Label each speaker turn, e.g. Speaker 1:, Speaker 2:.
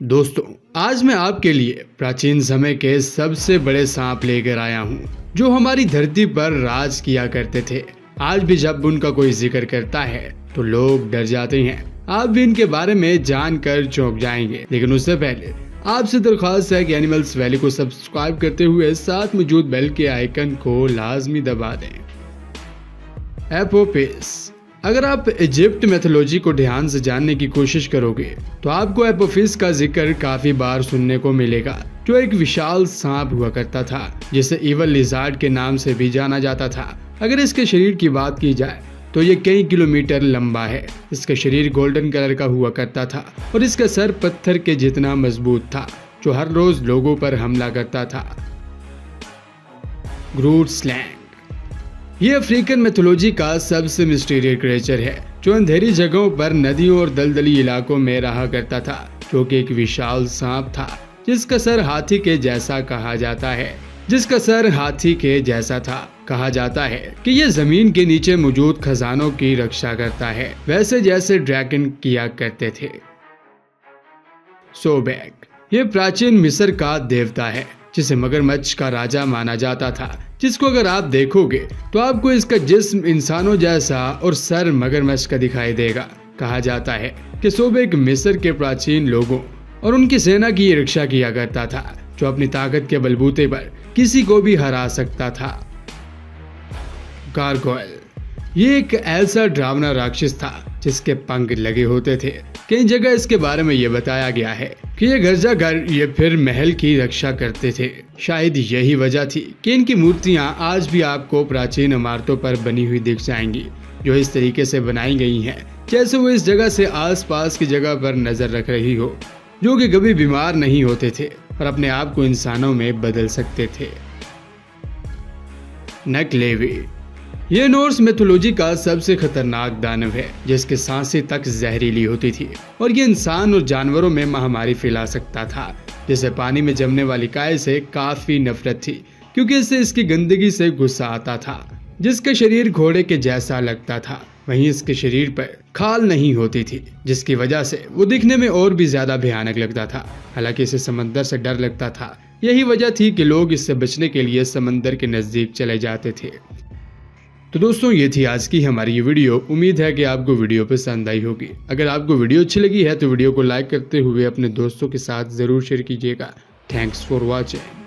Speaker 1: दोस्तों, आज मैं आपके लिए प्राचीन समय के सबसे बड़े सांप लेकर आया हूँ, जो हमारी धरती पर राज किया करते थे। आज भी जब उनका कोई ज़िक्र करता है तो लोग डर जाते हैं। आप भी इनके बारे में जानकर चौंक जाएँगे। लेकिन उससे पहले, आपसे दरख्वास्त है कि एनिमल्स वैली को सब्सक्राइब करते हुए साथ मौजूद बेल के आइकन को लाजमी दबा दें। एपोपिस अगर आप इजिप्ट मैथोलॉजी को ध्यान से जानने की कोशिश करोगे तो आपको एपोफिस का ज़िक्र काफ़ी बार सुनने को मिलेगा, जो एक विशाल सांप हुआ करता था, जिसे इवल लिजार्ड के नाम से भी जाना जाता था। अगर इसके शरीर की बात की जाए तो ये कई किलोमीटर लंबा है। इसका शरीर गोल्डन कलर का हुआ करता था, और इसका सर पत्थर के जितना मज़बूत था, जो हर रोज लोगों पर हमला करता था। Grootslang. ये अफ्रीकन मैथोलॉजी का सबसे मिस्टीरियस क्रिएचर है, जो अंधेरी जगहों पर नदियों और दलदली इलाकों में रहा करता था, जो एक विशाल सांप था, जिसका सर हाथी के जैसा कहा जाता है। जिसका सर हाथी के जैसा था, कहा जाता है कि ये ज़मीन के नीचे मौजूद खजानों की रक्षा करता है, वैसे जैसे ड्रैगन किया करते थे। सोबैग ये प्राचीन मिस्र का देवता है। जिसे मगरमच्छ का राजा माना जाता था। जिसको अगर आप देखोगे तो आपको इसका जिस्म इंसानों जैसा और सर मगरमच्छ का दिखाई देगा। कहा जाता है कि सोबेक मिस्र के प्राचीन लोगों और उनकी सेना की रक्षा किया करता था, जो अपनी ताकत के बलबूते पर किसी को भी हरा सकता था। गार्गोयल, ये एक ऐसा ड्रावना राक्षस था। जिसके पंख लगे होते थे। कई जगह इसके बारे में ये बताया गया है कि ये गर्जा घर, ये फिर महल की रक्षा करते थे। शायद यही वजह थी कि इनकी मूर्तियाँ आज भी आपको प्राचीन इमारतों पर बनी हुई दिख जाएँगी, जो इस तरीके से बनाई गई हैं, जैसे वो इस जगह से आसपास की जगह पर नज़र रख रही हो, जो कि कभी बीमार नहीं होते थे और अपने आप को इंसानों में बदल सकते थे। नकलेवी ये नोर्स मेथोलॉजी का सबसे खतरनाक दानव है, जिसके साँसें तक जहरीली होती थी, और ये इंसान और जानवरों में महामारी फैला सकता था, जिसे पानी में जमने वाली काय से काफ़ी नफरत थी, क्योंकि इससे इसकी गंदगी से गुस्सा आता था, जिसका शरीर घोड़े के जैसा लगता था। वहीं इसके शरीर पर खाल नहीं होती थी, जिसकी वजह से वो दिखने में और भी ज़्यादा भयानक लगता था। हालाँकि इसे समंदर से डर लगता था, यही वजह थी कि लोग इससे बचने के लिए समंदर के नज़दीक चले जाते थे। तो दोस्तों, ये थी आज की हमारी ये वीडियो। उम्मीद है कि आपको वीडियो पसंद आई होगी। अगर आपको वीडियो अच्छी लगी है तो वीडियो को लाइक करते हुए अपने दोस्तों के साथ ज़रूर शेयर कीजिएगा। Thanks for watching.